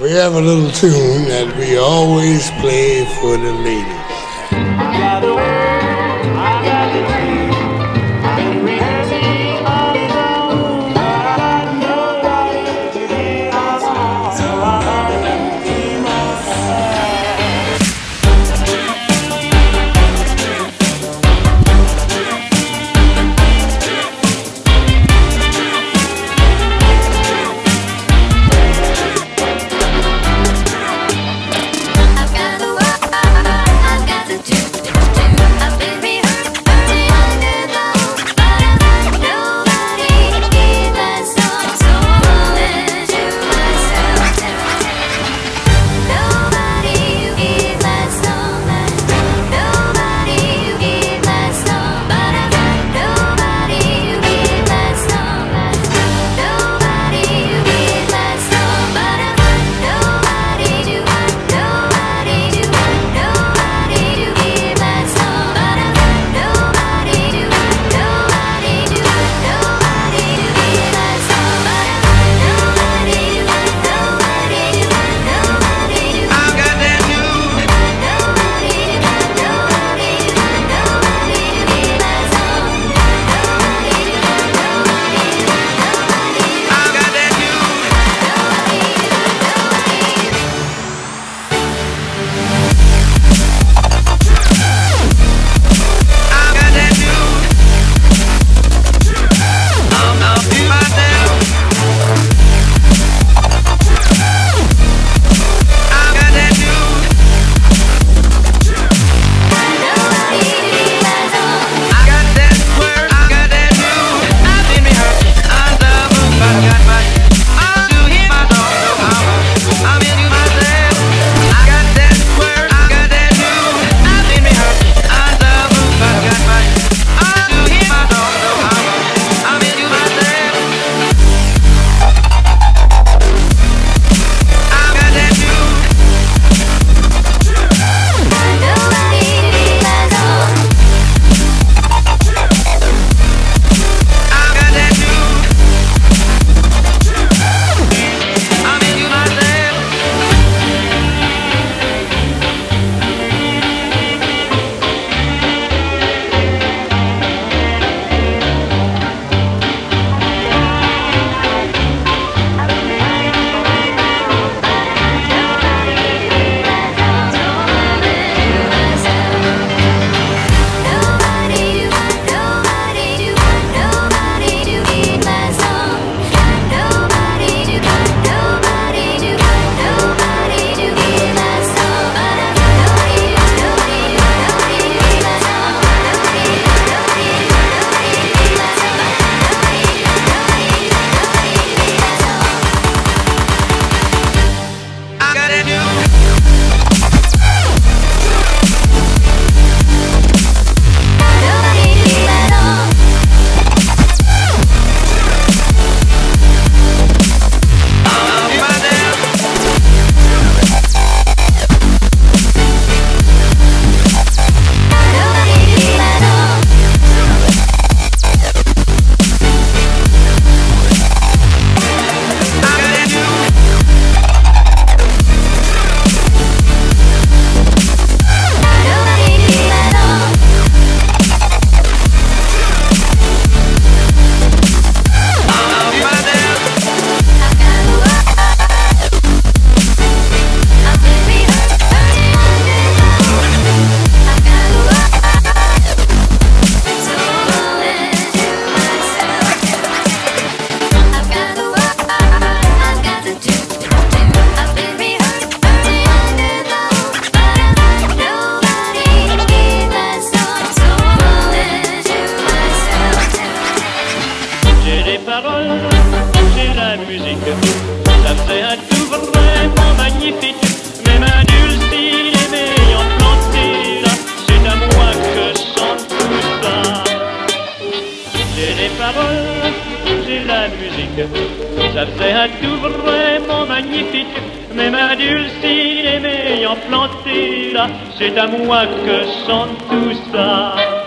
We have a little tune that we always play for the ladies. parole, c'est la musique. Ça fait un tout vraiment magnifique. Mes mains dulciles et mes planté là, c'est à moi que chante tout ça. J'ai les paroles, j'ai la musique. Ça fait un tout vraiment magnifique. Mes mains dulciles et mes planté là, c'est à moi que chante tout ça.